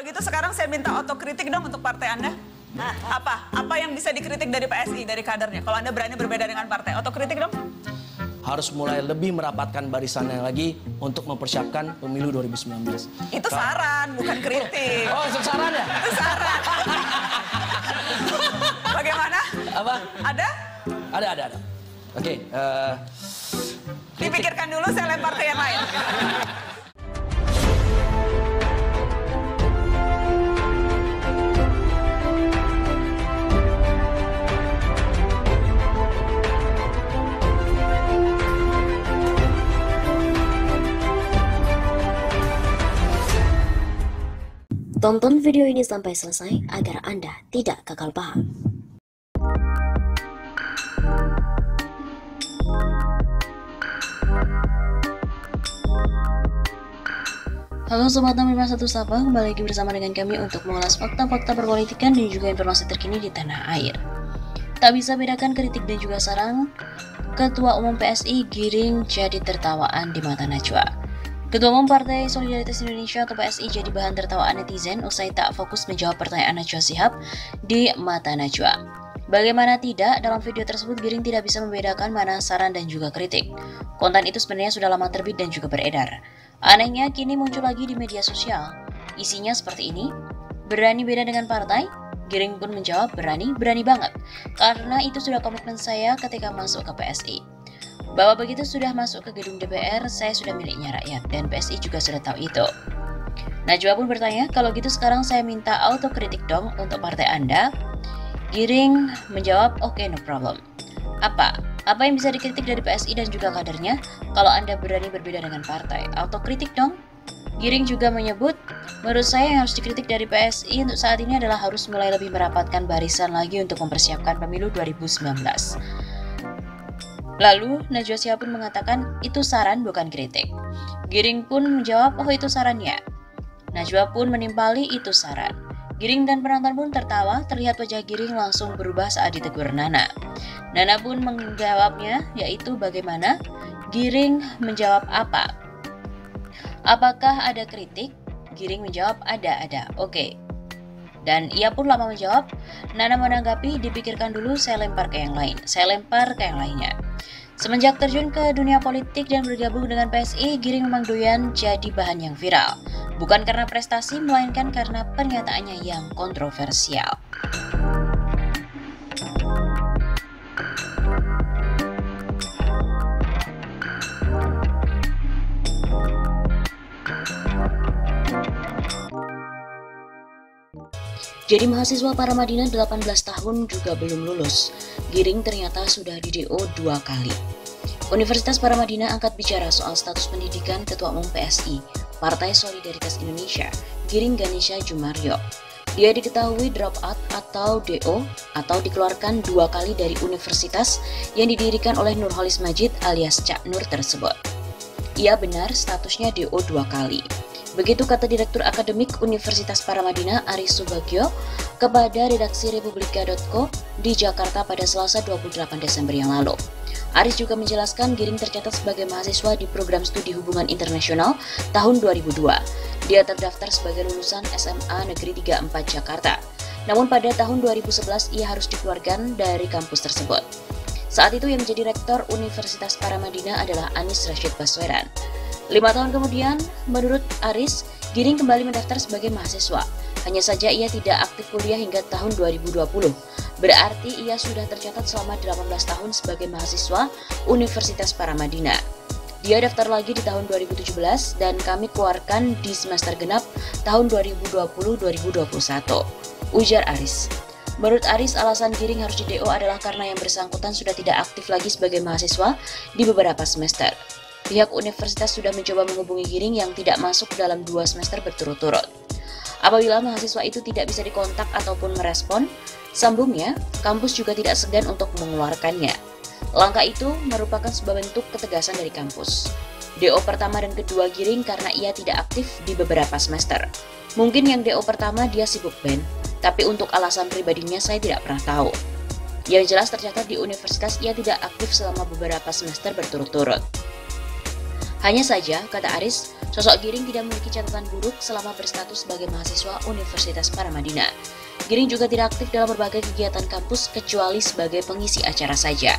Kalau gitu sekarang saya minta otokritik dong untuk partai Anda. Apa? Apa yang bisa dikritik dari PSI, dari kadernya? Kalau Anda berani berbeda dengan partai, otokritik dong. harus mulai lebih merapatkan barisannya lagi untuk mempersiapkan pemilu 2019. Itu saran, bukan kritik. Oh, itu saran ya? Itu saran. Bagaimana? Apa? Ada? Ada, ada, ada. Oke, eh, Dipikirkan dulu, saya lempar ke yang lain. Tonton video ini sampai selesai agar Anda tidak gagal paham. Halo Sobat 651 Sapa, kembali lagi bersama dengan kami untuk mengulas fakta-fakta perpolitikan dan juga informasi terkini di tanah air. Tak bisa bedakan kritik dan juga saran, Ketua Umum PSI Giring jadi tertawaan di mata Najwa. Ketua Umum Partai Solidaritas Indonesia atau PSI jadi bahan tertawaan netizen usai tak fokus menjawab pertanyaan Najwa Shihab di mata Najwa. Bagaimana tidak, dalam video tersebut Giring tidak bisa membedakan mana saran dan juga kritik. Konten itu sebenarnya sudah lama terbit dan juga beredar. Anehnya, kini muncul lagi di media sosial. Isinya seperti ini, berani beda dengan partai? Giring pun menjawab berani, berani banget. Karena itu sudah komitmen saya ketika masuk ke PSI. Bahwa begitu sudah masuk ke gedung DPR, saya sudah miliknya rakyat dan PSI juga sudah tahu itu. Najwa pun bertanya, kalau gitu sekarang saya minta autokritik dong untuk partai Anda. Giring menjawab, oke no problem. Apa? Apa yang bisa dikritik dari PSI dan juga kadernya kalau Anda berani berbeda dengan partai? Autokritik dong? Giring juga menyebut, menurut saya yang harus dikritik dari PSI untuk saat ini adalah harus mulai lebih merapatkan barisan lagi untuk mempersiapkan pemilu 2019. Lalu, Najwa Shihab pun mengatakan, itu saran bukan kritik. Giring pun menjawab, oh itu sarannya. Najwa pun menimpali itu saran. Giring dan penonton pun tertawa, terlihat wajah Giring langsung berubah saat ditegur Nana. Nana pun menjawabnya, yaitu bagaimana? Giring menjawab apa? Apakah ada kritik? Giring menjawab, ada, ada. Oke. Dan ia pun lama menjawab, Nana menanggapi, dipikirkan dulu, saya lempar ke yang lain. Saya lempar ke yang lainnya. Semenjak terjun ke dunia politik dan bergabung dengan PSI, Giring memang doyan jadi bahan yang viral. Bukan karena prestasi, melainkan karena pernyataannya yang kontroversial. Jadi mahasiswa Paramadina 18 tahun juga belum lulus. Giring ternyata sudah di DO dua kali. Universitas Paramadina angkat bicara soal status pendidikan Ketua Umum PSI, Partai Solidaritas Indonesia, Giring Ganesha Jumaryo. Dia diketahui drop out atau DO atau dikeluarkan dua kali dari universitas yang didirikan oleh Nurholis Majid alias Cak Nur tersebut. Ia benar statusnya DO dua kali. Begitu kata Direktur Akademik Universitas Paramadina Aris Subagio kepada redaksi Republika.co di Jakarta pada Selasa 28 Desember yang lalu. Aris juga menjelaskan Giring tercatat sebagai mahasiswa di program studi hubungan internasional tahun 2002. Dia terdaftar sebagai lulusan SMA Negeri 34 Jakarta. Namun pada tahun 2011 ia harus dikeluarkan dari kampus tersebut. Saat itu yang menjadi rektor Universitas Paramadina adalah Anis Rashid Baswedan. Lima tahun kemudian, menurut Aris, Giring kembali mendaftar sebagai mahasiswa. Hanya saja ia tidak aktif kuliah hingga tahun 2020. Berarti ia sudah tercatat selama 18 tahun sebagai mahasiswa Universitas Paramadina. Dia daftar lagi di tahun 2017 dan kami keluarkan di semester genap tahun 2020-2021. Ujar Aris. Menurut Aris, alasan Giring harus di DO adalah karena yang bersangkutan sudah tidak aktif lagi sebagai mahasiswa di beberapa semester. Pihak universitas sudah mencoba menghubungi Giring yang tidak masuk dalam dua semester berturut-turut. Apabila mahasiswa itu tidak bisa dikontak ataupun merespon, sambungnya, kampus juga tidak segan untuk mengeluarkannya. Langkah itu merupakan sebuah bentuk ketegasan dari kampus. DO pertama dan kedua Giring karena ia tidak aktif di beberapa semester. Mungkin yang DO pertama dia sibuk band, tapi untuk alasan pribadinya saya tidak pernah tahu. Yang jelas tercatat di universitas ia tidak aktif selama beberapa semester berturut-turut. Hanya saja, kata Aris, sosok Giring tidak memiliki catatan buruk selama berstatus sebagai mahasiswa Universitas Paramadina. Giring juga tidak aktif dalam berbagai kegiatan kampus kecuali sebagai pengisi acara saja.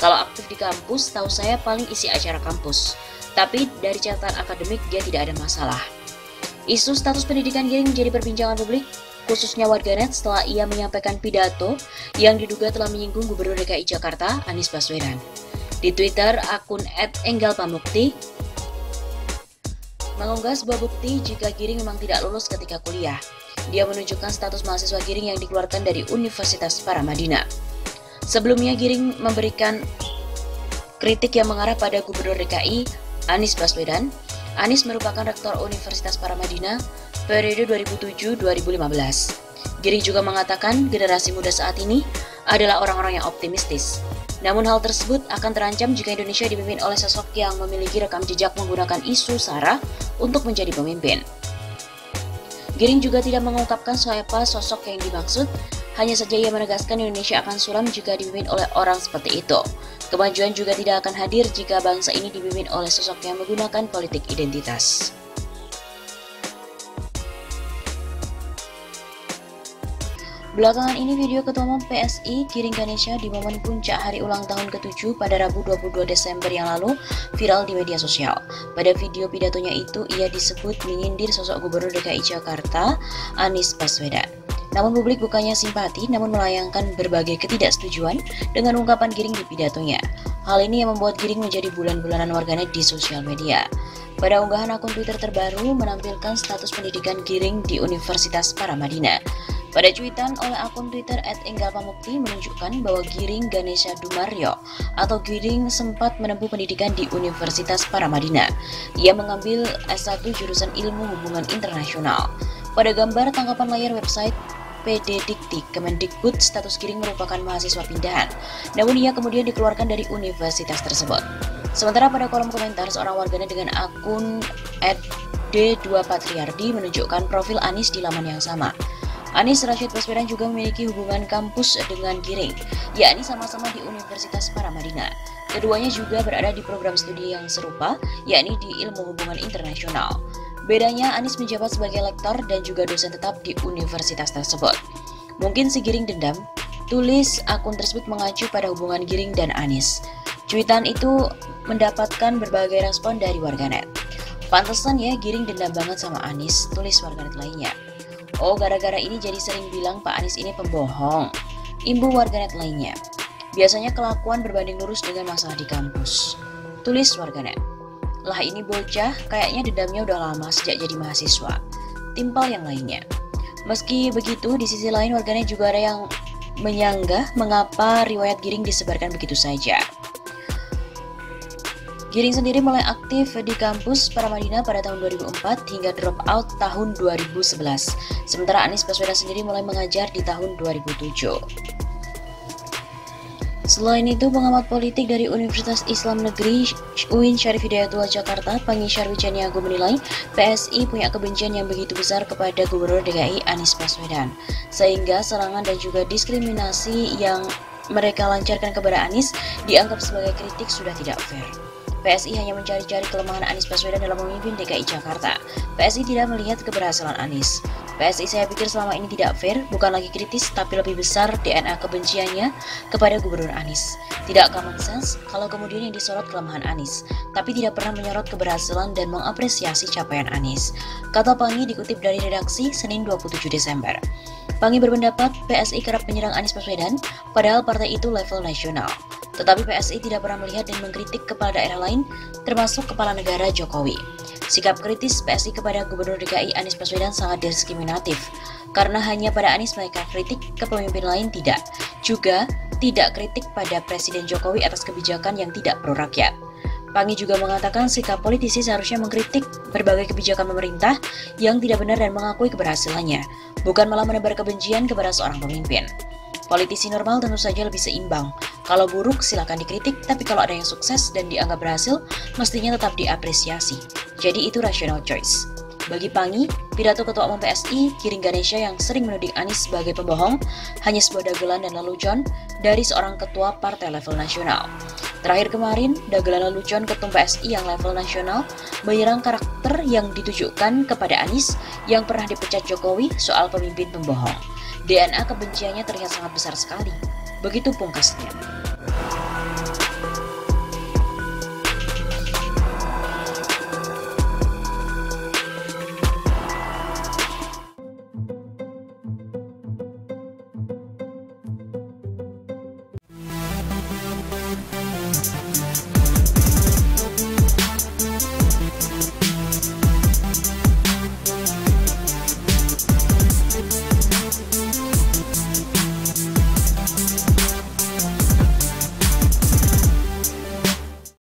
Kalau aktif di kampus, tahu saya paling isi acara kampus. Tapi dari catatan akademik dia tidak ada masalah. Isu status pendidikan Giring menjadi perbincangan publik, khususnya warganet setelah ia menyampaikan pidato yang diduga telah menyinggung Gubernur DKI Jakarta, Anies Baswedan. Di Twitter, akun @enggalpamukti mengunggah sebuah bukti jika Giring memang tidak lulus ketika kuliah. Dia menunjukkan status mahasiswa Giring yang dikeluarkan dari Universitas Paramadina. Sebelumnya Giring memberikan kritik yang mengarah pada Gubernur DKI Anies Baswedan. Anies merupakan rektor Universitas Paramadina periode 2007-2015. Giring juga mengatakan generasi muda saat ini adalah orang-orang yang optimistis. Namun hal tersebut akan terancam jika Indonesia dipimpin oleh sosok yang memiliki rekam jejak menggunakan isu SARA untuk menjadi pemimpin. Giring juga tidak mengungkapkan siapa sosok yang dimaksud, hanya saja ia menegaskan Indonesia akan suram jika dipimpin oleh orang seperti itu. Kemajuan juga tidak akan hadir jika bangsa ini dipimpin oleh sosok yang menggunakan politik identitas. Belakangan ini video Ketua Umum PSI Giring Ganesha di momen puncak hari ulang tahun ke-7 pada Rabu 22 Desember yang lalu viral di media sosial. Pada video pidatonya itu ia disebut menyindir sosok Gubernur DKI Jakarta Anies Baswedan. Namun publik bukannya simpati namun melayangkan berbagai ketidaksetujuan dengan ungkapan Giring di pidatonya. Hal ini yang membuat Giring menjadi bulan-bulanan warganet di sosial media. Pada unggahan akun Twitter terbaru menampilkan status pendidikan Giring di Universitas Paramadina. Pada cuitan oleh akun Twitter @enggalpamukti menunjukkan bahwa Giring Ganesha Dumaryo atau Giring sempat menempuh pendidikan di Universitas Paramadina. Ia mengambil S1 jurusan Ilmu Hubungan Internasional. Pada gambar tangkapan layar website PD Dikti Kemendikbud status Giring merupakan mahasiswa pindahan. Namun ia kemudian dikeluarkan dari universitas tersebut. Sementara pada kolom komentar seorang warganet dengan akun D2 Patriardi menunjukkan profil Anis di laman yang sama. Anies Rashid Baswedan juga memiliki hubungan kampus dengan Giring, yakni sama-sama di Universitas Paramadina. Keduanya juga berada di program studi yang serupa, yakni di Ilmu Hubungan Internasional. Bedanya, Anies menjabat sebagai lektor dan juga dosen tetap di universitas tersebut. Mungkin si Giring dendam, tulis akun tersebut mengacu pada hubungan Giring dan Anies. Cuitan itu mendapatkan berbagai respon dari warganet. Pantesan ya Giring dendam banget sama Anies, tulis warganet lainnya. Oh, gara-gara ini jadi sering bilang Pak Anies ini pembohong. Imbu warganet lainnya. Biasanya kelakuan berbanding lurus dengan masalah di kampus. Tulis warganet. Lah ini bocah, kayaknya dendamnya udah lama sejak jadi mahasiswa. Timpal yang lainnya. Meski begitu, di sisi lain warganet juga ada yang menyanggah mengapa riwayat Giring disebarkan begitu saja. Giring sendiri mulai aktif di kampus Paramadina pada tahun 2004 hingga drop out tahun 2011. Sementara Anies Baswedan sendiri mulai mengajar di tahun 2007. Selain itu, pengamat politik dari Universitas Islam Negeri UIN Syarif Hidayatullah Jakarta, Pangi Syarwijaniago menilai PSI punya kebencian yang begitu besar kepada Gubernur DKI Anies Baswedan, sehingga serangan dan juga diskriminasi yang mereka lancarkan kepada Anies dianggap sebagai kritik sudah tidak fair. PSI hanya mencari-cari kelemahan Anies Baswedan dalam memimpin DKI Jakarta. PSI tidak melihat keberhasilan Anies. PSI saya pikir selama ini tidak fair, bukan lagi kritis, tapi lebih besar DNA kebenciannya kepada Gubernur Anies. Tidak common sense kalau kemudian yang disorot kelemahan Anies, tapi tidak pernah menyorot keberhasilan dan mengapresiasi capaian Anies. Kata Pangi dikutip dari redaksi Senin 27 Desember. Pangi berpendapat PSI kerap menyerang Anies Baswedan, padahal partai itu level nasional. Tetapi PSI tidak pernah melihat dan mengkritik kepala daerah lain, termasuk kepala negara Jokowi. Sikap kritis PSI kepada Gubernur DKI Anies Baswedan sangat diskriminatif, karena hanya pada Anies mereka kritik ke pemimpin lain tidak. Juga tidak kritik pada Presiden Jokowi atas kebijakan yang tidak pro rakyat. Pangi juga mengatakan sikap politisi seharusnya mengkritik berbagai kebijakan pemerintah yang tidak benar dan mengakui keberhasilannya, bukan malah menebar kebencian kepada seorang pemimpin. Politisi normal tentu saja lebih seimbang. Kalau buruk silakan dikritik, tapi kalau ada yang sukses dan dianggap berhasil, mestinya tetap diapresiasi. Jadi itu rational choice. Bagi Pangi, pidato Ketua Umum PSI, Giring Ganesha yang sering menuding Anies sebagai pembohong, hanya sebuah dagelan dan lelucon dari seorang ketua partai level nasional. Terakhir kemarin, dagelan lelucon ketum PSI yang level nasional menyerang karakter yang ditujukan kepada Anies yang pernah dipecat Jokowi soal pemimpin pembohong. DNA kebenciannya terlihat sangat besar sekali. Begitu pungkasnya.